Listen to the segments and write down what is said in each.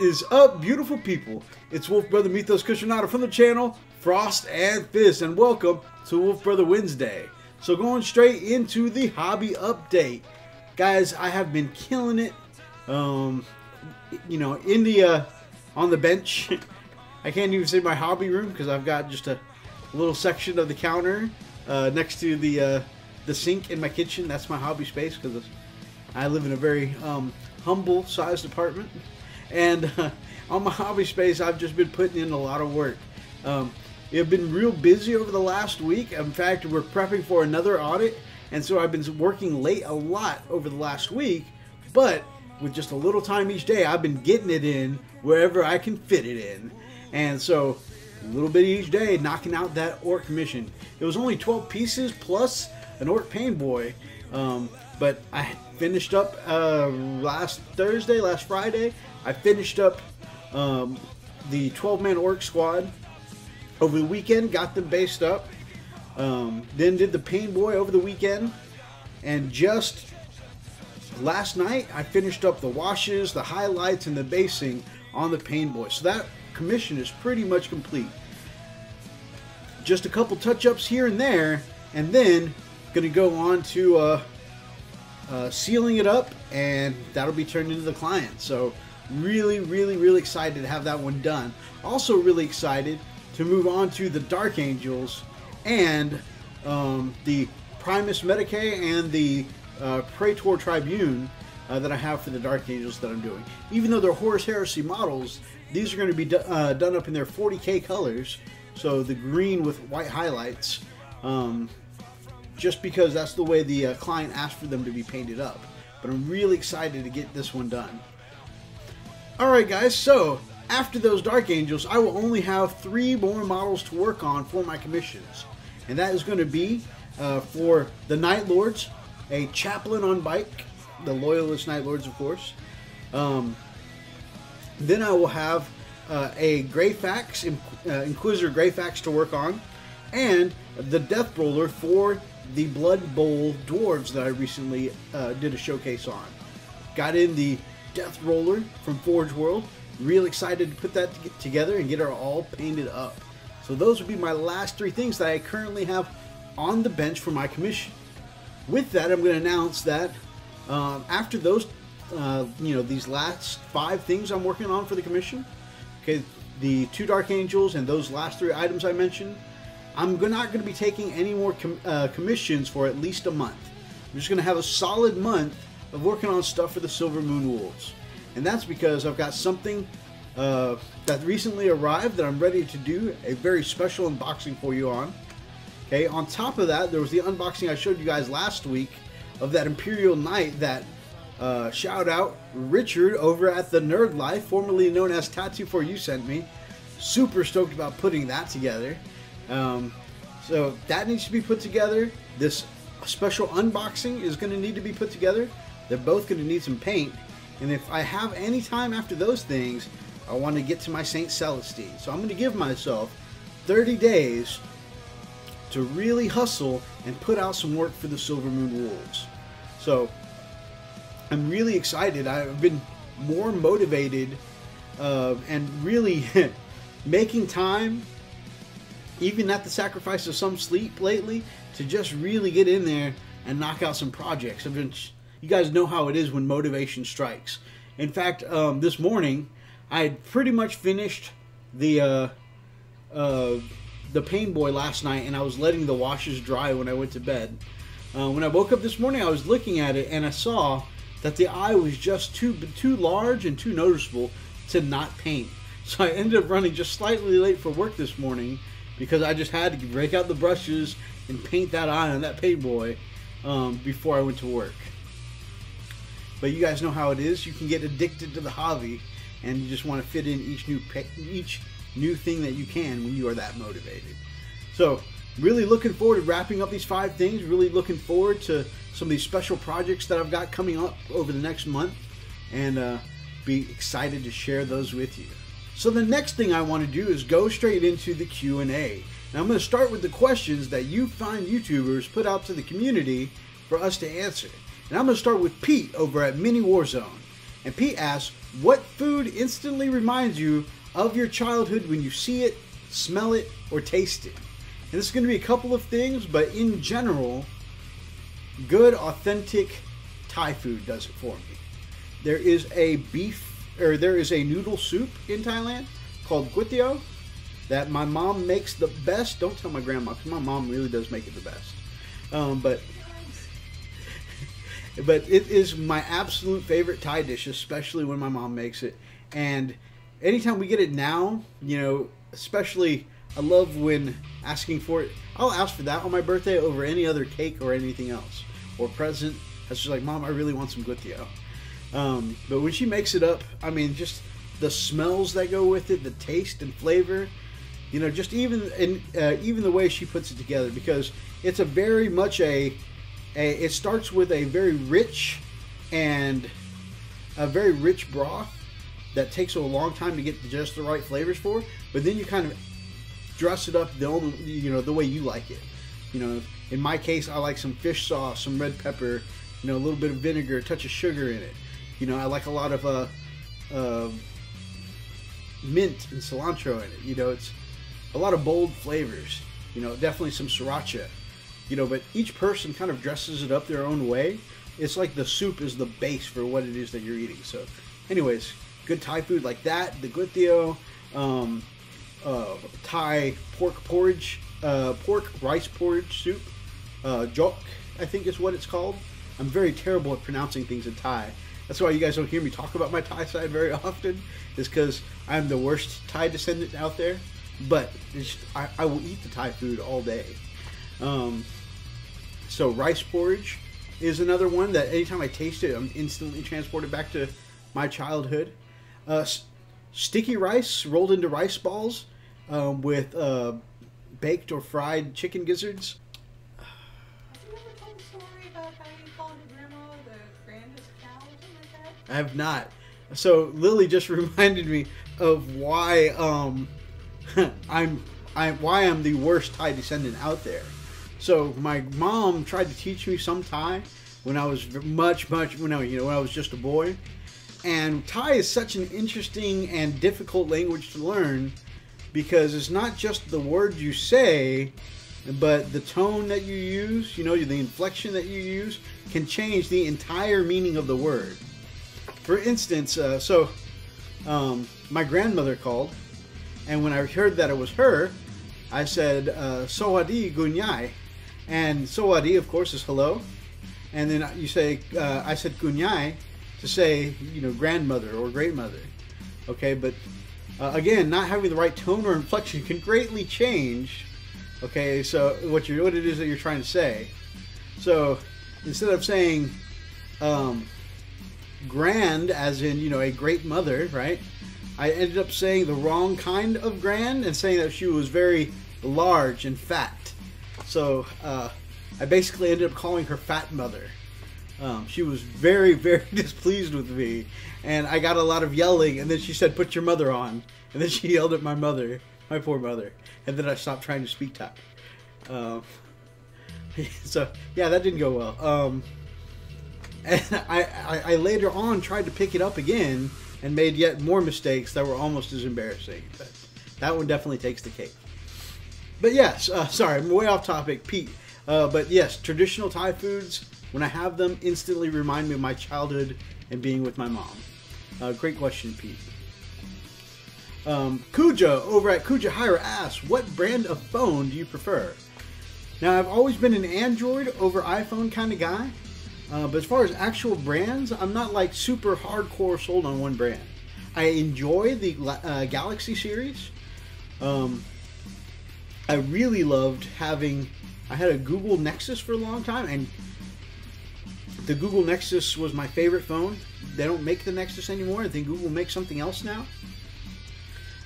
Is up, beautiful people? It's Wolf Brother Mythos Cushionata from the channel Frost and Fist, and welcome to Wolf Brother Wednesday. So going straight into the hobby update, guys. I have been killing it. Um, you know, India on the bench. I can't even say my hobby room because I've got just a little section of the counter uh, next to the uh, the sink in my kitchen. That's my hobby space because I live in a very um, humble sized apartment. And uh, on my hobby space, I've just been putting in a lot of work. Um, have been real busy over the last week. In fact, we're prepping for another audit, and so I've been working late a lot over the last week. But with just a little time each day, I've been getting it in wherever I can fit it in. And so, a little bit each day, knocking out that orc mission. It was only 12 pieces plus an orc pain boy. Um, but I finished up uh, last Thursday, last Friday. I finished up um, the 12 man orc squad over the weekend, got them based up. Um, then did the pain boy over the weekend. And just last night, I finished up the washes, the highlights, and the basing on the pain boy. So that commission is pretty much complete. Just a couple touch ups here and there, and then going to go on to uh, uh, sealing it up, and that'll be turned into the client. So, really, really, really excited to have that one done. Also, really excited to move on to the Dark Angels and um, the Primus Medicae and the uh, Praetor Tribune uh, that I have for the Dark Angels that I'm doing. Even though they're Horus Heresy models, these are going to be uh, done up in their 40k colors, so the green with white highlights. Um, just because that's the way the uh, client asked for them to be painted up. But I'm really excited to get this one done. Alright guys, so after those Dark Angels, I will only have three more models to work on for my commissions. And that is going to be uh, for the Night Lords, a Chaplain on bike, the Loyalist Night Lords of course. Um, then I will have uh, a Greyfax, uh, Inquisitor Greyfax to work on, and the Death Roller for the Blood Bowl dwarves that I recently uh, did a showcase on. Got in the Death Roller from Forge World. Real excited to put that together and get her all painted up. So those would be my last three things that I currently have on the bench for my commission. With that, I'm going to announce that um, after those, uh, you know, these last five things I'm working on for the commission, okay, the two Dark Angels and those last three items I mentioned, I'm not going to be taking any more com uh, commissions for at least a month. I'm just going to have a solid month of working on stuff for the Silver Moon Wolves. And that's because I've got something uh, that recently arrived that I'm ready to do a very special unboxing for you on. Okay, on top of that, there was the unboxing I showed you guys last week of that Imperial Knight that uh, shout out Richard over at the Nerd Life, formerly known as Tattoo for You sent me. Super stoked about putting that together. Um, so that needs to be put together. This special unboxing is going to need to be put together. They're both going to need some paint. And if I have any time after those things, I want to get to my St. Celestine. So I'm going to give myself 30 days to really hustle and put out some work for the Silver Moon Wolves. So I'm really excited. I've been more motivated uh, and really making time even at the sacrifice of some sleep lately, to just really get in there and knock out some projects. I've been, you guys know how it is when motivation strikes. In fact, um, this morning I had pretty much finished the uh, uh, the Pain Boy last night, and I was letting the washes dry when I went to bed. Uh, when I woke up this morning, I was looking at it, and I saw that the eye was just too too large and too noticeable to not paint. So I ended up running just slightly late for work this morning because I just had to break out the brushes and paint that eye on that paint boy um, before I went to work. But you guys know how it is. You can get addicted to the hobby, and you just want to fit in each new each new thing that you can when you are that motivated. So, really looking forward to wrapping up these five things. Really looking forward to some of these special projects that I've got coming up over the next month, and uh, be excited to share those with you. So the next thing I want to do is go straight into the Q&A. Now I'm going to start with the questions that you find YouTubers put out to the community for us to answer. And I'm going to start with Pete over at Mini Warzone. And Pete asks, what food instantly reminds you of your childhood when you see it, smell it, or taste it? And this is going to be a couple of things, but in general, good, authentic Thai food does it for me. There is a beef, or there is a noodle soup in Thailand called guitio that my mom makes the best. Don't tell my grandma, because my mom really does make it the best. Um, but but it is my absolute favorite Thai dish, especially when my mom makes it. And anytime we get it now, you know, especially I love when asking for it. I'll ask for that on my birthday over any other cake or anything else or present. That's just like, Mom, I really want some guitio. Um, but when she makes it up, I mean, just the smells that go with it, the taste and flavor, you know, just even and uh, even the way she puts it together, because it's a very much a it starts with a very rich and a very rich broth that takes a long time to get just the right flavors for, but then you kind of dress it up the only you know the way you like it. You know, in my case, I like some fish sauce, some red pepper, you know, a little bit of vinegar, a touch of sugar in it. You know, I like a lot of uh, uh, mint and cilantro in it. You know, it's a lot of bold flavors. You know, definitely some sriracha. You know, but each person kind of dresses it up their own way. It's like the soup is the base for what it is that you're eating. So, anyways, good Thai food like that, the guitio, um, uh, Thai pork porridge, uh, pork rice porridge soup, uh, jok, I think is what it's called. I'm very terrible at pronouncing things in Thai. That's why you guys don't hear me talk about my Thai side very often, is because I'm the worst Thai descendant out there. But I, I, will eat the Thai food all day. Um, so rice porridge is another one that anytime I taste it, I'm instantly transported back to my childhood. Uh, sticky rice rolled into rice balls um, with uh, baked or fried chicken gizzards. Have you ever told the story about how you called your grandma the grandest cow like that? I have not. So Lily just reminded me of why um, I'm I why I'm the worst Thai descendant out there. So my mom tried to teach me some Thai when I was much much when I you know when I was just a boy, and Thai is such an interesting and difficult language to learn because it's not just the words you say, but the tone that you use, you know, the inflection that you use can change the entire meaning of the word. For instance, uh, so um, my grandmother called, and when I heard that it was her, I said, uh, Sawadi Gunyai. And Sawadi, of course, is hello. And then you say, uh, I said kunyai to say, you know, grandmother or great mother. Okay, but uh, again, not having the right tone or inflection can greatly change. Okay, so what you what it is that you're trying to say. So instead of saying um, grand, as in you know a great mother, right? I ended up saying the wrong kind of grand and saying that she was very large and fat. So uh, I basically ended up calling her fat mother. Um, she was very, very displeased with me, and I got a lot of yelling. And then she said, "Put your mother on," and then she yelled at my mother, my poor mother, and then I stopped trying to speak Thai. Um, so yeah, that didn't go well. Um, and I, I, I, later on tried to pick it up again and made yet more mistakes that were almost as embarrassing. But that one definitely takes the cake. But yes, uh, sorry, I'm way off topic, Pete. Uh, but yes, traditional Thai foods when I have them, instantly remind me of my childhood and being with my mom. Uh, great question, Pete. Um, Kuja over at Kuja Hyra asks, what brand of phone do you prefer? Now, I've always been an Android over iPhone kind of guy, uh, but as far as actual brands, I'm not like super hardcore sold on one brand. I enjoy the uh, Galaxy series. Um, I really loved having. I had a Google Nexus for a long time, and the Google Nexus was my favorite phone. They don't make the Nexus anymore. I think Google makes something else now.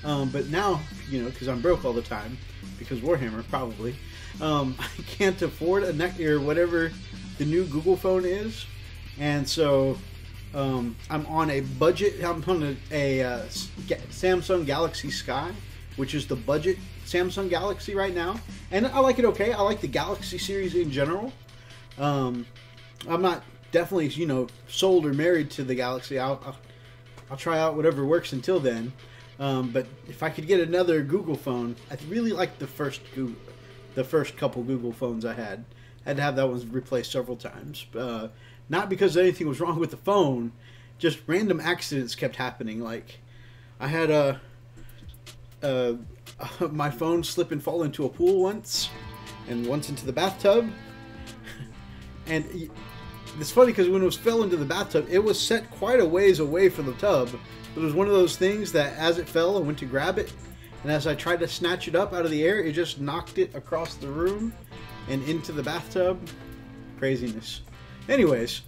Um, but now, you know, because I'm broke all the time, because Warhammer probably, um, I can't afford a neck or whatever the new Google phone is, and so um, I'm on a budget. I'm on a, a uh, Samsung Galaxy Sky, which is the budget Samsung Galaxy right now, and I like it okay. I like the Galaxy series in general. Um, I'm not definitely you know sold or married to the Galaxy. I'll, I'll, I'll try out whatever works until then. Um, but if I could get another Google phone, I really like the first Google, the first couple Google phones I had. I had to have that one replaced several times. Uh, not because anything was wrong with the phone, just random accidents kept happening. Like I had a, a my phone slip and fall into a pool once, and once into the bathtub. and it's funny because when it was fell into the bathtub, it was set quite a ways away from the tub. It was one of those things that as it fell, I went to grab it, and as I tried to snatch it up out of the air, it just knocked it across the room and into the bathtub. Craziness. Anyways,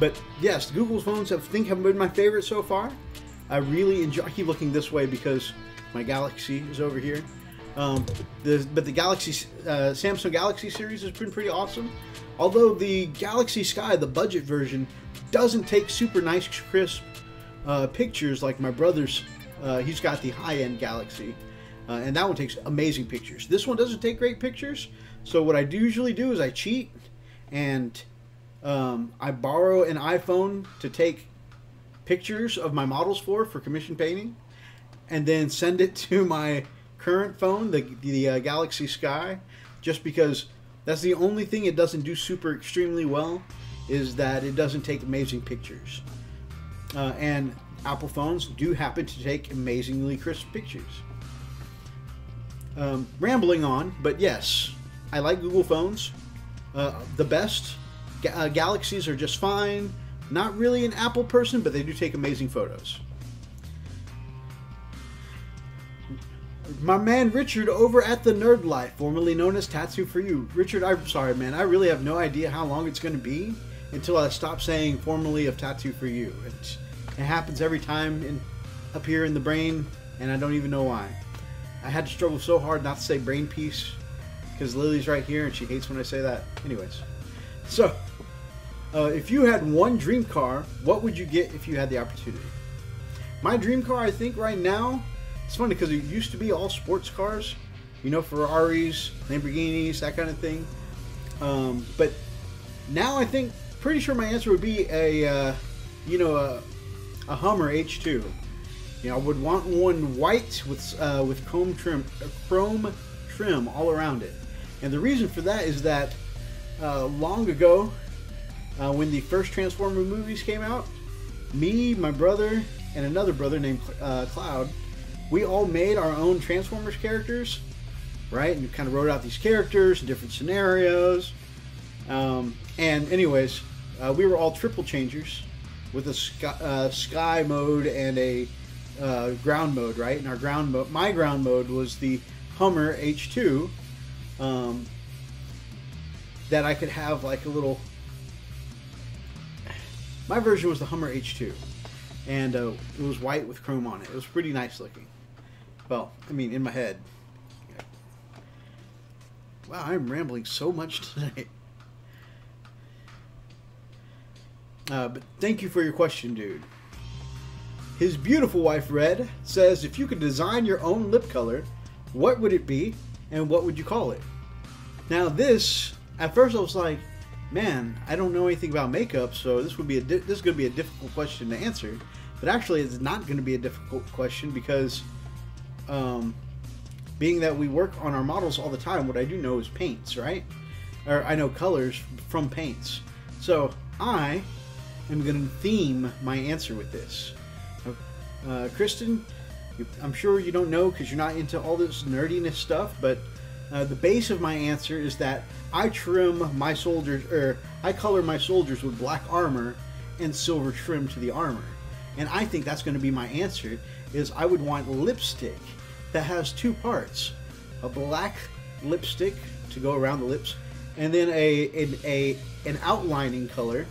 but yes, Google's phones I think have been my favorite so far. I really enjoy. I keep looking this way because my Galaxy is over here. Um, the, but the Galaxy uh, Samsung Galaxy series has been pretty awesome. Although the Galaxy Sky, the budget version, doesn't take super nice, crisp uh, pictures like my brother's. Uh, he's got the high-end Galaxy, uh, and that one takes amazing pictures. This one doesn't take great pictures. So what I do usually do is I cheat, and um, I borrow an iPhone to take pictures of my models for for commission painting, and then send it to my current phone, the the uh, Galaxy Sky, just because that's the only thing it doesn't do super extremely well is that it doesn't take amazing pictures. Uh, and Apple phones do happen to take amazingly crisp pictures. Um, rambling on, but yes, I like Google phones. Uh, the best. Uh, Galaxies are just fine. Not really an Apple person, but they do take amazing photos. My man Richard over at the Nerd Life, formerly known as Tattoo for You. Richard, I'm sorry, man. I really have no idea how long it's going to be until I stop saying formerly of Tattoo for You. It, it happens every time in, up here in the brain, and I don't even know why. I had to struggle so hard not to say brain piece because Lily's right here and she hates when I say that. Anyways, so uh, if you had one dream car, what would you get if you had the opportunity? My dream car, I think, right now it's funny because it used to be all sports cars, you know, Ferraris, Lamborghinis, that kind of thing. Um, but now I think, pretty sure my answer would be a, uh, you know, a, a Hummer H2. You know, I would want one white with uh, with chrome trim, chrome trim all around it. And the reason for that is that uh, long ago, uh, when the first Transformer movies came out, me, my brother, and another brother named uh, Cloud we all made our own Transformers characters, right? And kind of wrote out these characters, different scenarios. Um, and anyways, uh, we were all triple changers with a sky, uh, sky mode and a uh, ground mode, right? And our ground mode, my ground mode was the Hummer H2. Um, that I could have like a little. My version was the Hummer H2, and uh, it was white with chrome on it. It was pretty nice looking. Well, I mean, in my head. Wow, I'm rambling so much tonight. Uh, but thank you for your question, dude. His beautiful wife, Red, says if you could design your own lip color, what would it be and what would you call it? Now, this, at first I was like, man, I don't know anything about makeup, so this would be a this is going to be a difficult question to answer. But actually, it's not going to be a difficult question because um, being that we work on our models all the time, what I do know is paints, right? Or I know colors from paints. So I am going to theme my answer with this. Uh, Kristen, I'm sure you don't know because you're not into all this nerdiness stuff, but uh, the base of my answer is that I trim my soldiers, or I color my soldiers with black armor and silver trim to the armor. And I think that's going to be my answer. Is I would want lipstick that has two parts a black lipstick to go around the lips and then a, a, a an outlining color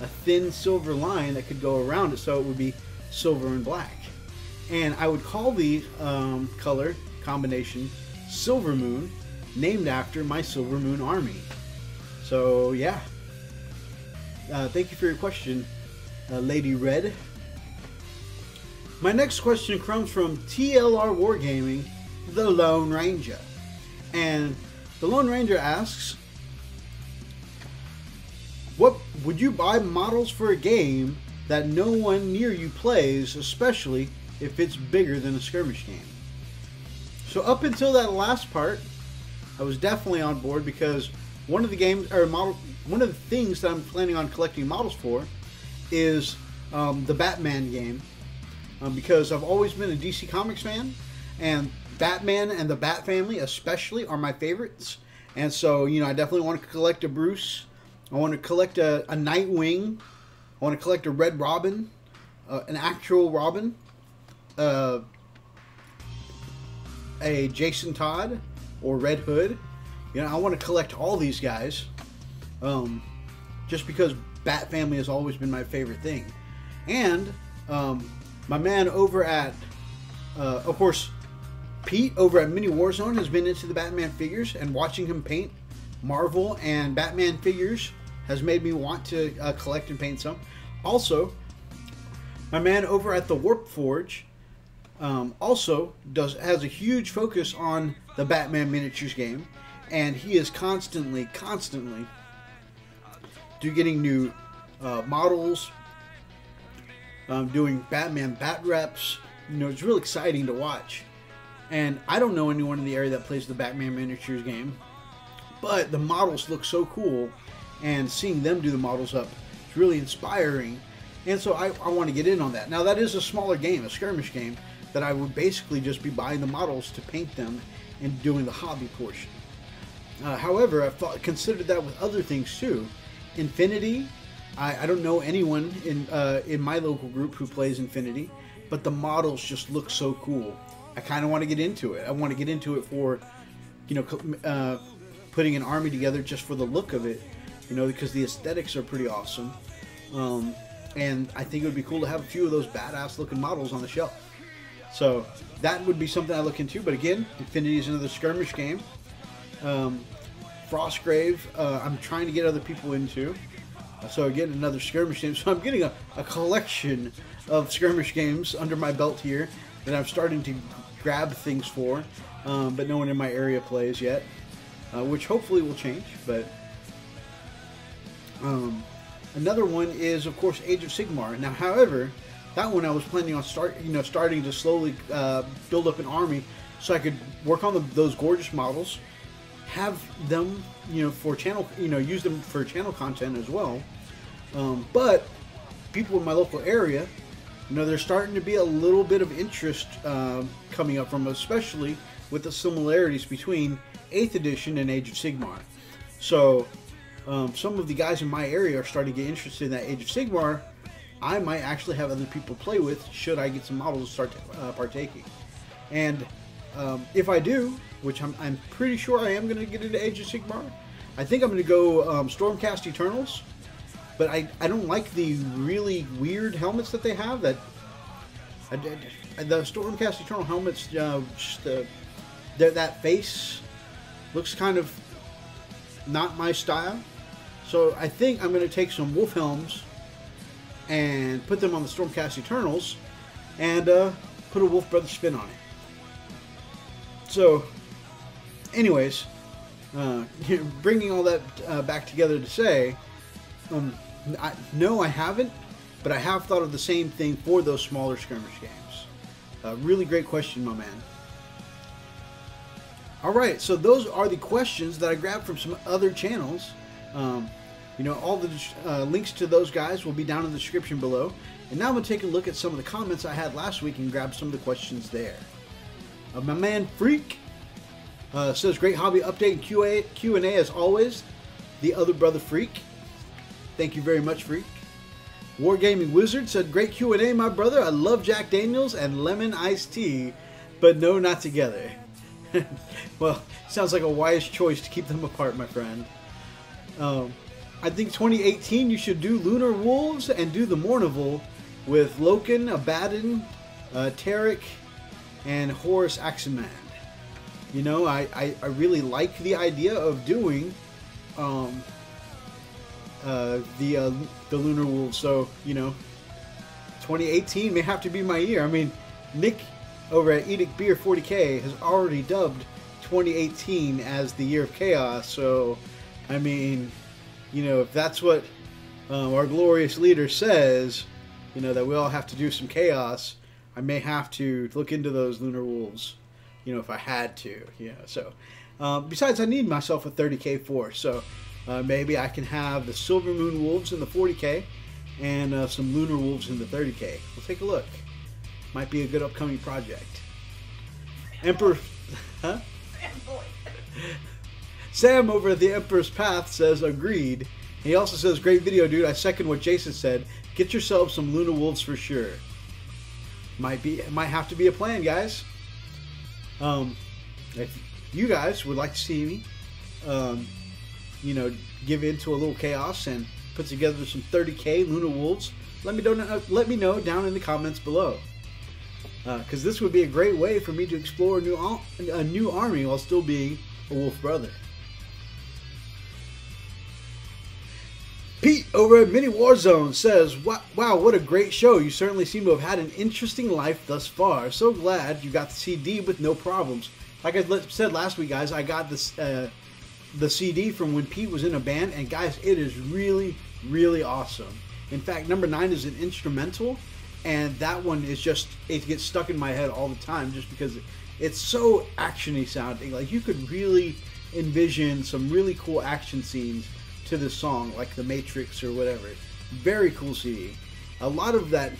a thin silver line that could go around it so it would be silver and black. And i would call the um, color combination silver moon named after my silver moon army. So yeah. Uh, thank you for your question uh, lady red my next question comes from TLR Wargaming, the Lone Ranger. And the Lone Ranger asks, What would you buy models for a game that no one near you plays, especially if it's bigger than a skirmish game. So up until that last part, I was definitely on board because one of the games or model, one of the things that I'm planning on collecting models for is um, the Batman game, um, because I've always been a DC Comics fan, and Batman and the Bat Family especially are my favorites. And so you know, I definitely want to collect a Bruce. I want to collect a, a Nightwing. I want to collect a Red Robin, uh, an actual Robin, uh, a Jason Todd or Red Hood. You know, I want to collect all these guys, um, just because Bat Family has always been my favorite thing. And um, my man over at, uh, of course, Pete over at Mini Warzone has been into the Batman figures, and watching him paint Marvel and Batman figures has made me want to uh, collect and paint some. Also, my man over at the Warp Forge um, also does has a huge focus on the Batman miniatures game, and he is constantly, constantly do getting new uh, models, um, doing Batman bat reps. You know, it's real exciting to watch. And I don't know anyone in the area that plays the Batman miniatures game, but the models look so cool, and seeing them do the models up is really inspiring. And so I, I want to get in on that. Now that is a smaller game, a skirmish game, that I would basically just be buying the models to paint them and doing the hobby portion. Uh, however, I've thought, considered that with other things too. Infinity, I, I don't know anyone in uh, in my local group who plays Infinity, but the models just look so cool. I kind of want to get into it. I want to get into it for, you know, uh, putting an army together just for the look of it, you know, because the aesthetics are pretty awesome. Um, and I think it would be cool to have a few of those badass looking models on the shelf. So that would be something I look into. But again, Infinity is another skirmish game. Um, Frostgrave, uh, I'm trying to get other people into. So again, another skirmish game. So I'm getting a, a collection of skirmish games under my belt here that I'm starting to grab things for, um, but no one in my area plays yet, uh, which hopefully will change. But um, another one is, of course, Age of Sigmar. Now, however, that one I was planning on start, you know, starting to slowly uh, build up an army so I could work on the, those gorgeous models, have them, you know, for channel, you know, use them for channel content as well. Um, but people in my local area, you know, there's starting to be a little bit of interest uh, coming up from, especially with the similarities between 8th edition and Age of Sigmar. So, um, some of the guys in my area are starting to get interested in that Age of Sigmar I might actually have other people play with should I get some models to start uh, partaking. And um, if I do, which I'm, I'm, pretty sure I am going to get into Age of Sigmar, I think I'm going to go um, Stormcast Eternals. But I, I don't like the really weird helmets that they have. That I, I, the Stormcast Eternal helmets, uh, just uh, that face looks kind of not my style. So I think I'm going to take some wolf helms and put them on the Stormcast Eternals and uh, put a Wolf Brother spin on it. So, anyways, uh, bringing all that uh, back together to say, um, I, no, I haven't, but I have thought of the same thing for those smaller skirmish games. Uh, really great question, my man. All right, so those are the questions that I grabbed from some other channels. Um, you know, all the uh, links to those guys will be down in the description below. And now I'm going to take a look at some of the comments I had last week and grab some of the questions there. Uh, my man Freak uh, says, great hobby update and QA, Q&A as always. The other brother Freak. Thank you very much, Freak. Wargaming Wizard said, great Q&A, my brother. I love Jack Daniels and lemon iced tea, but no, not together. well, sounds like a wise choice to keep them apart, my friend. Um, I think 2018 you should do Lunar Wolves and do the Mournival with Loken, Abaddon, uh, Tarik, and Horus Aximand. You know, I, I, I, really like the idea of doing um, uh, the uh, the Lunar Wolves. So you know, 2018 may have to be my year. I mean, Nick over at Edict Beer 40k has already dubbed 2018 as the year of chaos. So, I mean, you know, if that's what um, our glorious leader says, you know, that we all have to do some chaos, I may have to look into those lunar wolves, you know, if I had to, you know. So, um, besides, I need myself a 30k force, so uh, maybe I can have the silver moon wolves in the 40k and uh, some lunar wolves in the 30k. We'll take a look. Might be a good upcoming project. Emperor, huh? Sam over at the Emperor's Path says agreed. He also says, "Great video, dude. I second what Jason said. Get yourself some Luna Wolves for sure. Might be, might have to be a plan, guys. Um, if you guys would like to see me, um, you know, give into a little chaos and put together some 30k Luna Wolves, let me know. Let me know down in the comments below. Because uh, this would be a great way for me to explore a new a new army while still being a wolf brother. Pete over at Mini Warzone says, Wow, what a great show. You certainly seem to have had an interesting life thus far. So glad you got the CD with no problems. Like I said last week, guys, I got this uh, the CD from when Pete was in a band, and guys, it is really, really awesome. In fact, number nine is an instrumental, and that one is just, it gets stuck in my head all the time just because it's so actiony sounding. Like, you could really envision some really cool action scenes to the song, like The Matrix or whatever. Very cool CD. A lot of that,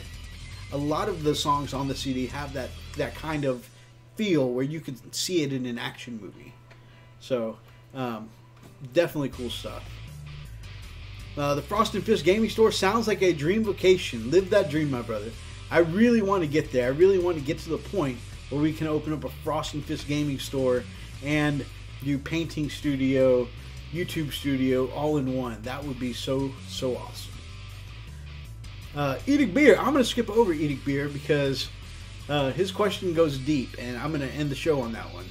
a lot of the songs on the CD have that that kind of feel where you can see it in an action movie. So, um, definitely cool stuff. Uh, the Frost and Fist Gaming Store sounds like a dream vacation. Live that dream, my brother. I really want to get there. I really want to get to the point where we can open up a Frost and Fist Gaming Store and do painting studio, YouTube studio all in one. That would be so, so awesome. Uh, Edict Beer. I'm going to skip over Edict Beer because uh, his question goes deep, and I'm going to end the show on that one.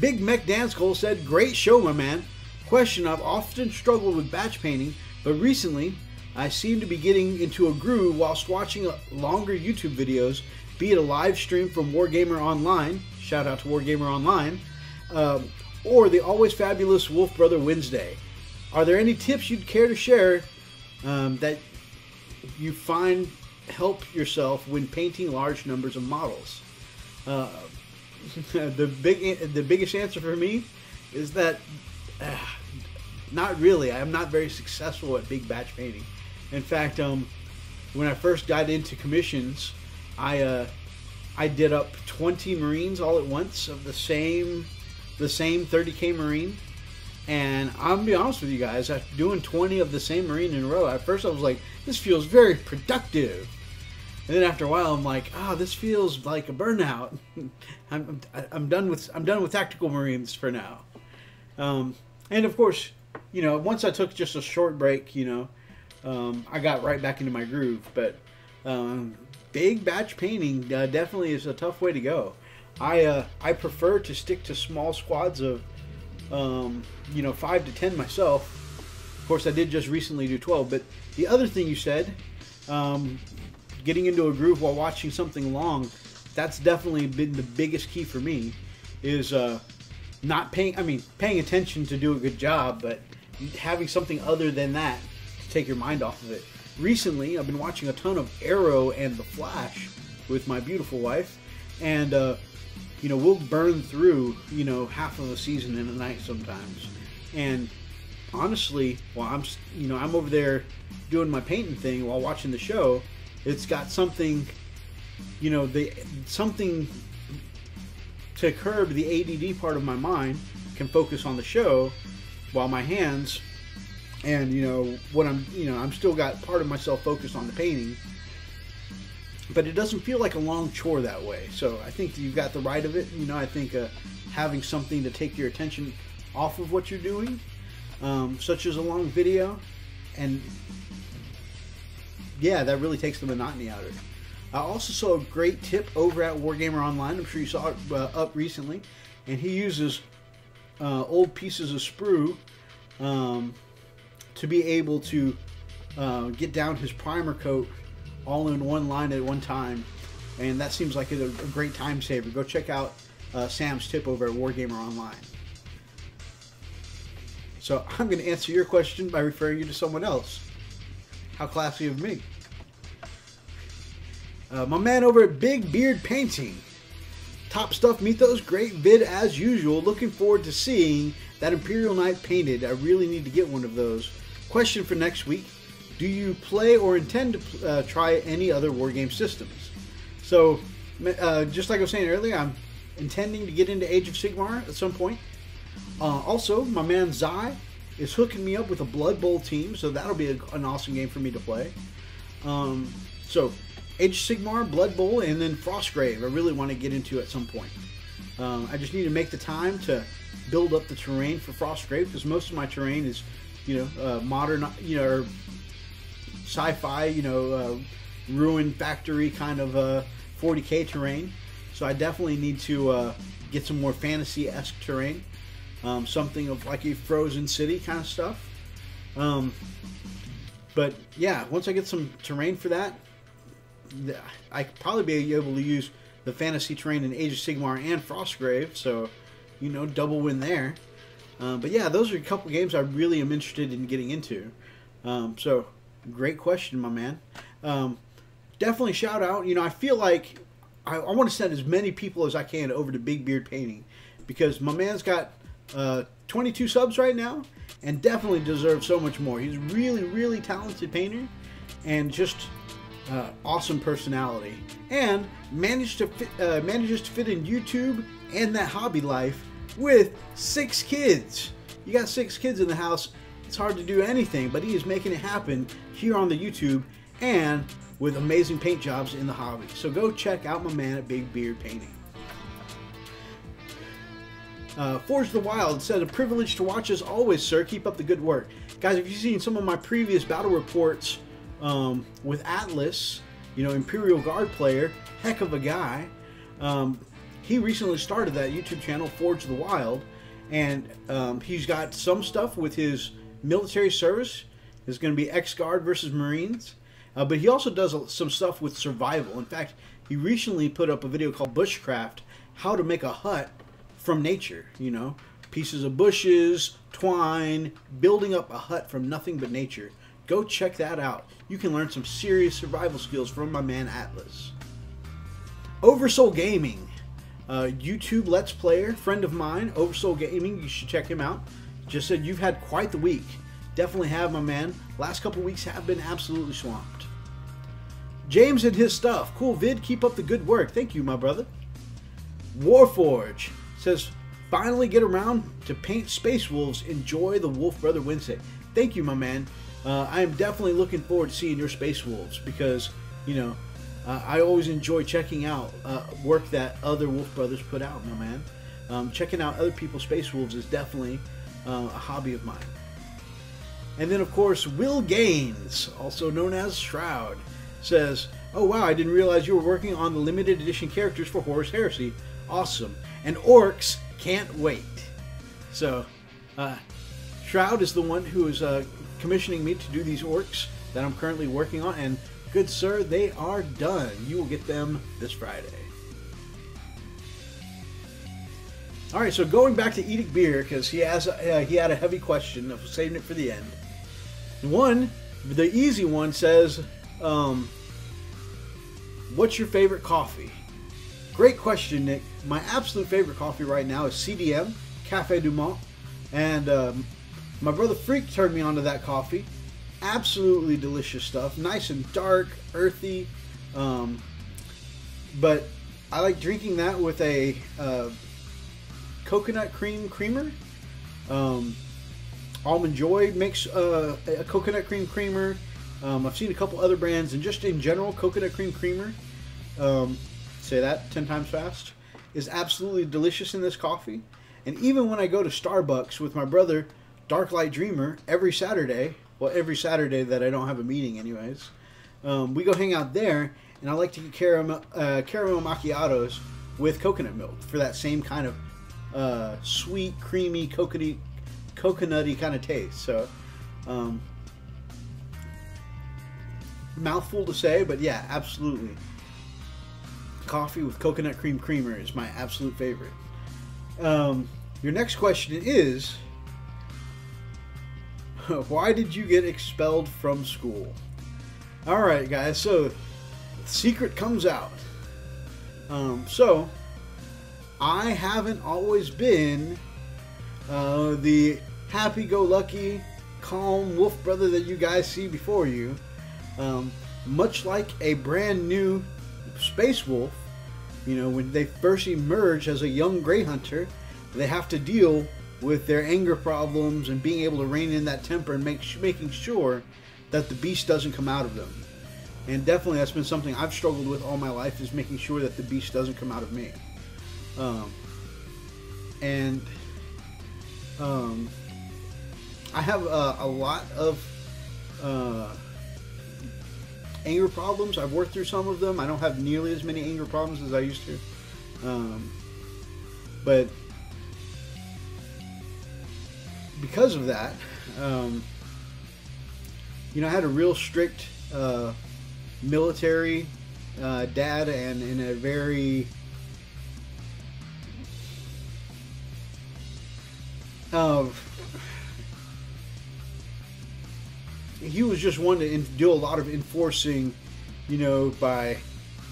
Big Mech Dance said, Great show, my man. Question I've often struggled with batch painting, but recently I seem to be getting into a groove whilst watching longer YouTube videos, be it a live stream from Wargamer Online, shout out to Wargamer Online, um, or the always fabulous Wolf Brother Wednesday. Are there any tips you'd care to share um, that you find help yourself when painting large numbers of models? Uh, the big, the biggest answer for me is that uh, not really. I'm not very successful at big batch painting. In fact, um, when I first got into commissions, I uh, I did up 20 Marines all at once of the same the same 30k Marine. And I'm gonna be honest with you guys, after doing 20 of the same Marine in a row, at first I was like, this feels very productive. And then after a while, I'm like, ah, oh, this feels like a burnout. I'm, I'm done with I'm done with tactical Marines for now. Um, and of course, you know, once I took just a short break, you know, um, I got right back into my groove. But um, big batch painting uh, definitely is a tough way to go. I uh, I prefer to stick to small squads of um, you know five to ten myself. Of course, I did just recently do twelve. But the other thing you said, um, getting into a groove while watching something long, that's definitely been the biggest key for me. Is uh, not paying. I mean, paying attention to do a good job, but having something other than that to take your mind off of it. Recently, I've been watching a ton of Arrow and The Flash with my beautiful wife, and uh, you know, we'll burn through, you know, half of a season in a night sometimes. And honestly, while I'm, you know, I'm over there doing my painting thing while watching the show, it's got something, you know, the something to curb the ADD part of my mind can focus on the show while my hands and you know what I'm you know I'm still got part of myself focused on the painting but it doesn't feel like a long chore that way. So I think you've got the right of it. You know, I think uh, having something to take your attention off of what you're doing, um, such as a long video, and yeah, that really takes the monotony out of it. I also saw a great tip over at Wargamer Online. I'm sure you saw it uh, up recently, and he uses uh, old pieces of sprue um, to be able to uh, get down his primer coat all in one line at one time. And that seems like a, great time saver. Go check out uh, Sam's tip over at Wargamer Online. So I'm going to answer your question by referring you to someone else. How classy of me. Uh, my man over at Big Beard Painting. Top stuff, Mythos. Great vid as usual. Looking forward to seeing that Imperial Knight painted. I really need to get one of those. Question for next week Do you play or intend to uh, try any other wargame systems? So, uh, just like I was saying earlier, I'm intending to get into Age of Sigmar at some point. Uh, also, my man Zai is hooking me up with a Blood Bowl team, so that'll be a, an awesome game for me to play. Um, so, Age of Sigmar, Blood Bowl, and then Frostgrave. I really want to get into at some point. Um, I just need to make the time to build up the terrain for Frostgrave because most of my terrain is, you know, uh, modern, you know, sci-fi, you know, uh, ruin factory kind of uh, 40k terrain. So I definitely need to uh, get some more fantasy-esque terrain, um, something of like a Frozen City kind of stuff. Um, but yeah, once I get some terrain for that, I could probably be able to use the fantasy terrain in Age of Sigmar and Frostgrave, so you know, double win there. Uh, but yeah, those are a couple games I really am interested in getting into. Um, so great question, my man. Um, definitely shout out. You know, I feel like I, I want to send as many people as I can over to Big Beard Painting because my man's got uh, 22 subs right now and definitely deserves so much more. He's really, really talented painter and just uh, awesome personality, and managed to fit, uh, manages to fit in YouTube and that hobby life with six kids. You got six kids in the house. It's hard to do anything, but he is making it happen here on the YouTube and with amazing paint jobs in the hobby. So go check out my man at Big Beard Painting. Uh, Forge the Wild said, a privilege to watch as always, sir. Keep up the good work. Guys, if you've seen some of my previous battle reports um, with Atlas, you know, Imperial Guard player, heck of a guy. Um, he recently started that YouTube channel, Forge the Wild, and um, he's got some stuff with his military service. It's going to be X Guard versus Marines, uh, but he also does some stuff with survival. In fact, he recently put up a video called Bushcraft: How to Make a Hut from Nature. You know, pieces of bushes, twine, building up a hut from nothing but nature. Go check that out. You can learn some serious survival skills from my man Atlas. Oversoul Gaming, uh, YouTube Let's Player, friend of mine, Oversoul Gaming. You should check him out. Just said you've had quite the week. Definitely have, my man. Last couple weeks have been absolutely swamped. James and his stuff. Cool vid. Keep up the good work. Thank you, my brother. Warforge says, finally get around to paint Space Wolves. Enjoy the Wolf Brother Wednesday. Thank you, my man uh, I am definitely looking forward to seeing your Space Wolves because, you know, uh, I always enjoy checking out uh, work that other Wolf Brothers put out, my man. Um, checking out other people's Space Wolves is definitely uh, a hobby of mine. And then, of course, Will Gaines, also known as Shroud, says, Oh wow, I didn't realize you were working on the limited edition characters for Horus Heresy. Awesome. And Orcs can't wait. So, uh, Shroud is the one who is uh, commissioning me to do these orcs that I'm currently working on, and good sir, they are done. You will get them this Friday. All right, so going back to Edict Beer because he has uh, he had a heavy question of saving it for the end. One, the easy one says, um, "What's your favorite coffee?" Great question, Nick. My absolute favorite coffee right now is CDM Cafe Du Monde, and um, my brother Freak turned me onto that coffee. Absolutely delicious stuff. Nice and dark, earthy. Um, but I like drinking that with a uh, coconut cream creamer. Um, Almond Joy makes uh, a coconut cream creamer. Um, I've seen a couple other brands, and just in general, coconut cream creamer. Um, say that 10 times fast. Is absolutely delicious in this coffee. And even when I go to Starbucks with my brother, Dark Light Dreamer every Saturday. Well, every Saturday that I don't have a meeting, anyways. Um, we go hang out there, and I like to get caramel, uh, caramel macchiatos with coconut milk for that same kind of uh, sweet, creamy, coconutty, coconutty kind of taste. So, um, mouthful to say, but yeah, absolutely. Coffee with coconut cream creamer is my absolute favorite. Um, your next question is Why did you get expelled from school? All right, guys. So, secret comes out. Um, so, I haven't always been uh, the happy-go-lucky, calm wolf brother that you guys see before you. Um, much like a brand new space wolf, you know, when they first emerge as a young gray hunter, they have to deal with their anger problems and being able to rein in that temper and make making sure that the beast doesn't come out of them. And definitely, that's been something I've struggled with all my life is making sure that the beast doesn't come out of me. Um, and um, I have uh, a lot of uh, anger problems. I've worked through some of them. I don't have nearly as many anger problems as I used to. Um, but because of that, um, you know, I had a real strict uh, military uh, dad and in a very he was just one to do a lot of enforcing, you know, by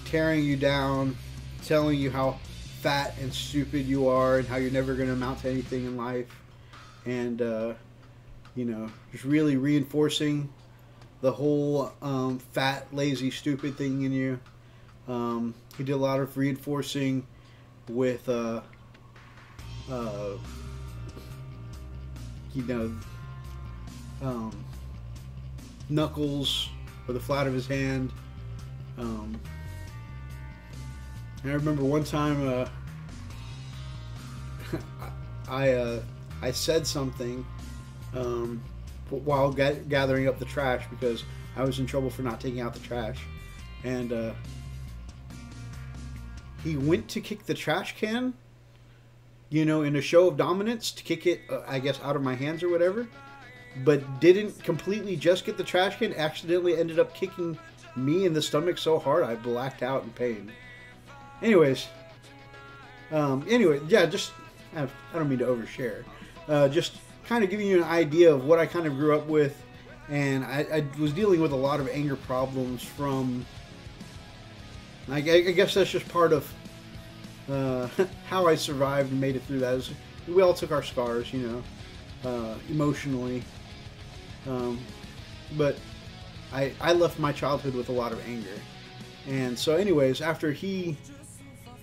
tearing you down, telling you how fat and stupid you are and how you're never going to amount to anything in life and uh, you know just really reinforcing the whole um, fat, lazy, stupid thing in you. Um, he did a lot of reinforcing with, uh, uh, you know, um, knuckles or the flat of his hand. Um, I remember one time uh, I uh, I said something um, while ga- gathering up the trash because I was in trouble for not taking out the trash, and uh, he went to kick the trash can. You know, in a show of dominance, to kick it, uh, I guess, out of my hands or whatever, but didn't completely just get the trash can. Accidentally ended up kicking me in the stomach so hard I blacked out in pain. Anyways, um, anyway, yeah, just I don't mean to overshare. Uh, just kind of giving you an idea of what I kind of grew up with, and I, I was dealing with a lot of anger problems from. I, I guess that's just part of uh, how I survived and made it through that. Is we all took our scars, you know, uh, emotionally. Um, but I, I left my childhood with a lot of anger. And so, anyways, after he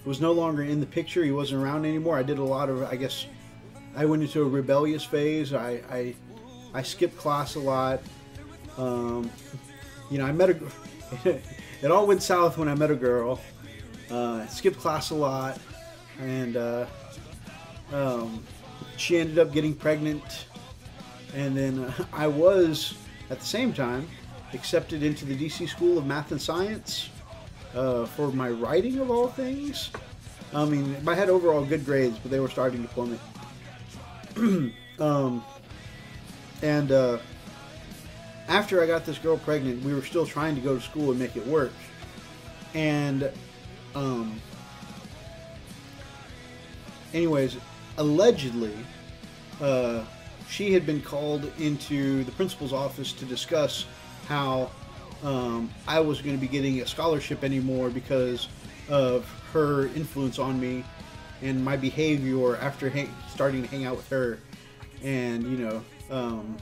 was no longer in the picture, he wasn't around anymore, I did a lot of, I guess, I went into a rebellious phase. I I, I skipped class a lot. Um, you know, I met a. it all went south when I met a girl. Uh, skipped class a lot, and uh, um, she ended up getting pregnant. And then uh, I was, at the same time, accepted into the DC School of Math and Science uh, for my writing of all things. I mean, I had overall good grades, but they were starting to plummet. um, and uh, after I got this girl pregnant, we were still trying to go to school and make it work. And, um, anyways, allegedly, uh, she had been called into the principal's office to discuss how um, I was going to be getting a scholarship anymore because of her influence on me and my behavior after hang- starting to hang out with her, and you know um,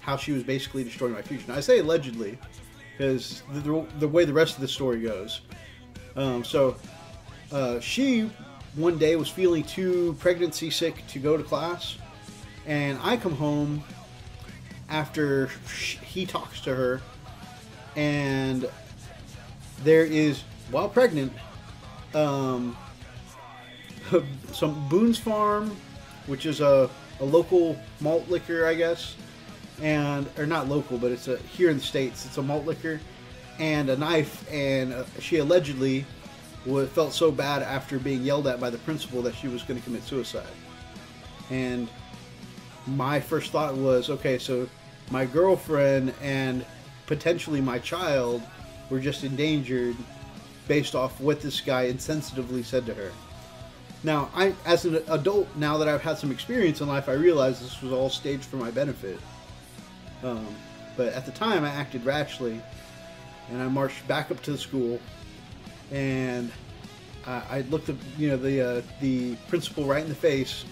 how she was basically destroying my future. Now I say allegedly because the, the, way the rest of the story goes. Um, so uh, she one day was feeling too pregnancy sick to go to class, and I come home after he talks to her, and there is while pregnant. Um, some Boone's Farm, which is a, a local malt liquor, I guess, and or not local, but it's a here in the states. It's a malt liquor, and a knife. And uh, she allegedly would, felt so bad after being yelled at by the principal that she was going to commit suicide. And my first thought was, okay, so my girlfriend and potentially my child were just endangered based off what this guy insensitively said to her. Now, I, as an adult, now that I've had some experience in life, I realize this was all staged for my benefit. Um, but at the time, I acted rashly, and I marched back up to the school, and I, I looked at you know the uh, the principal right in the face,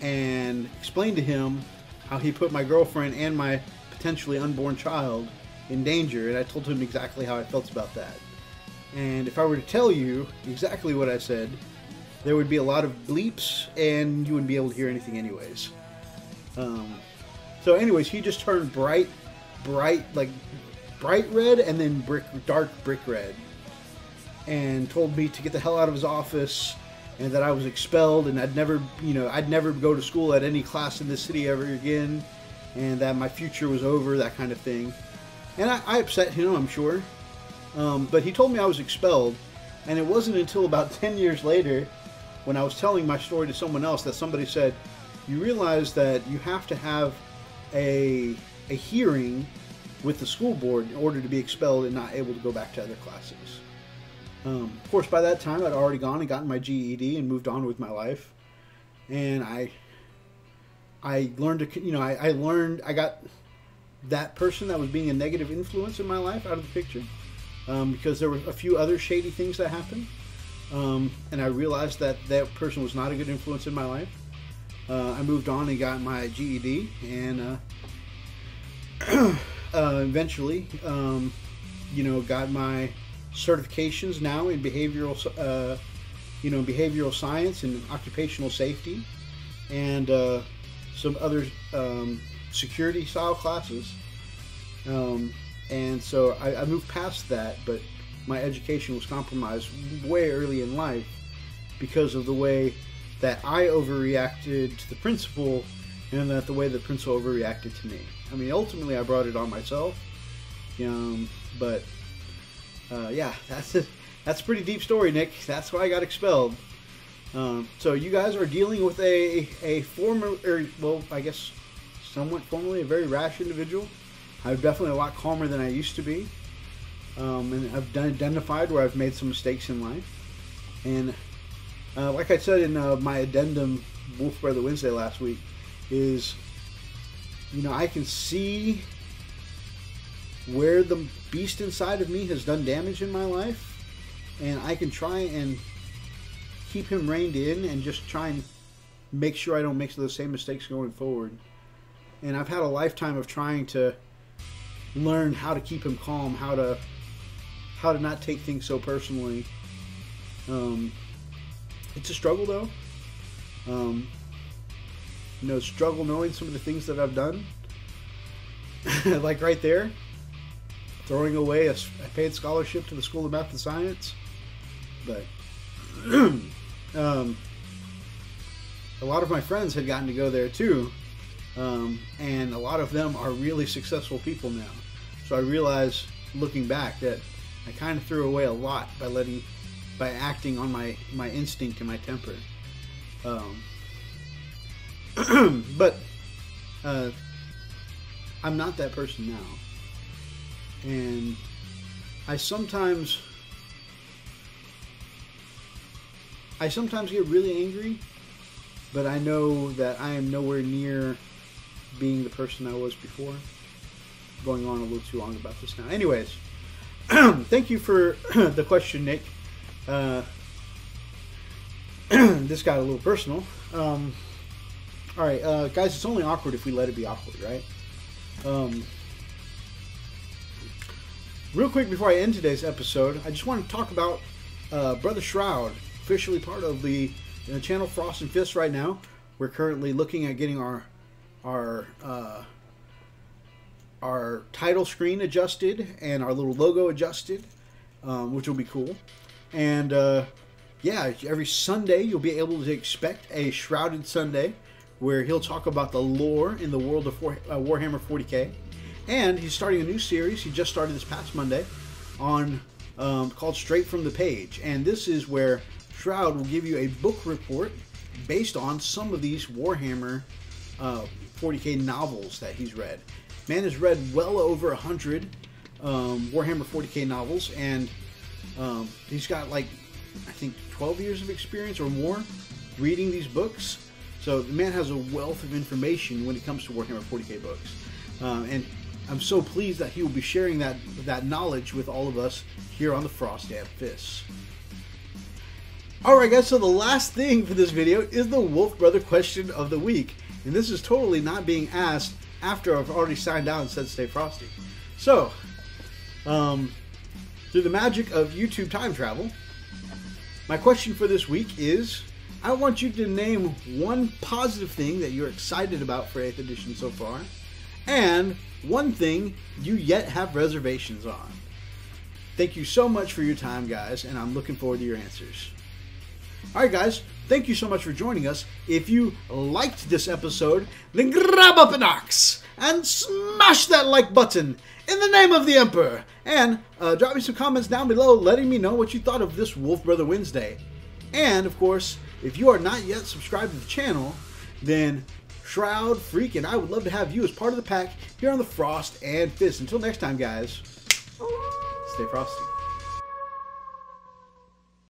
and explained to him how he put my girlfriend and my potentially unborn child in danger, and I told him exactly how I felt about that. And if I were to tell you exactly what I said, there would be a lot of bleeps, and you wouldn't be able to hear anything anyways. Um, so, anyways, he just turned bright, bright, like bright red, and then brick, dark brick red, and told me to get the hell out of his office, and that I was expelled, and I'd never, you know, I'd never go to school at any class in this city ever again, and that my future was over, that kind of thing. And I, I upset him, I'm sure. Um, but he told me I was expelled, and it wasn't until about 10 years later, when I was telling my story to someone else, that somebody said, You realize that you have to have a, a hearing with the school board in order to be expelled and not able to go back to other classes. Um, of course, by that time, I'd already gone and gotten my GED and moved on with my life. And I, I learned to, you know, I, I learned, I got that person that was being a negative influence in my life out of the picture um, because there were a few other shady things that happened. Um, and I realized that that person was not a good influence in my life. Uh, I moved on and got my GED, and uh, uh, eventually, um, you know, got my certifications now in behavioral, uh, you know, behavioral science and occupational safety, and uh, some other um, security style classes. Um, and so I, I moved past that, but my education was compromised way early in life because of the way that I overreacted to the principal and that the way the principal overreacted to me. I mean, ultimately, I brought it on myself. Um, but uh, yeah, that's a, that's a pretty deep story, Nick. That's why I got expelled. Um, so you guys are dealing with a a former, or well, I guess somewhat formerly a very rash individual I'm definitely a lot calmer than I used to be. Um, and I've done, identified where I've made some mistakes in life. And uh, like I said in uh, my addendum, Wolf Brother Wednesday last week, is you know I can see where the beast inside of me has done damage in my life, and I can try and keep him reined in and just try and make sure I don't make those same mistakes going forward. And I've had a lifetime of trying to learn how to keep him calm, how to how to not take things so personally. Um, it's a struggle though. Um, you know, struggle knowing some of the things that I've done. like right there, throwing away a, a, paid scholarship to the School of Math and Science. But um, a lot of my friends had gotten to go there too. Um, and a lot of them are really successful people now. So I realized, looking back, that I kind of threw away a lot by letting, by acting on my my instinct and my temper. Um, but uh, I'm not that person now, and I sometimes I sometimes get really angry, but I know that I am nowhere near being the person I was before going on a little too long about this now. Anyways, thank you for the question, Nick. Uh, this got a little personal. Um, all right, uh, guys, it's only awkward if we let it be awkward, right? Um, real quick before I end today's episode, I just want to talk about uh, Brother Shroud, officially part of the, channel Frost and Fist right now. We're currently looking at getting our our uh, our title screen adjusted and our little logo adjusted, um, which will be cool. And uh, yeah, every Sunday you'll be able to expect a Shrouded Sunday where he'll talk about the lore in the world of uh, Warhammer 40k. And he's starting a new series. He just started this past Monday on um, called Straight from the Page. And this is where Shroud will give you a book report based on some of these Warhammer uh, 40k novels that he's read. Man has read well over a hundred um, Warhammer 40k novels, and um, he's got like I think 12 years of experience or more reading these books. So the man has a wealth of information when it comes to Warhammer 40k books, um, and I'm so pleased that he will be sharing that that knowledge with all of us here on the Frost and Fists. Alright guys, so the last thing for this video is the Wolf Brother question of the week. And this is totally not being asked after I've already signed out and said stay frosty. So, um, through the magic of YouTube time travel, my question for this week is I want you to name one positive thing that you're excited about for 8th edition so far, and one thing you yet have reservations on. Thank you so much for your time, guys, and I'm looking forward to your answers. Alright, guys, thank you so much for joining us. If you liked this episode, then grab up an axe and smash that like button in the name of the Emperor. And uh, drop me some comments down below letting me know what you thought of this Wolf Brother Wednesday. And, of course, if you are not yet subscribed to the channel, then Shroud, Freak, and I would love to have you as part of the pack here on the Frost and Fist. Until next time, guys, stay frosty.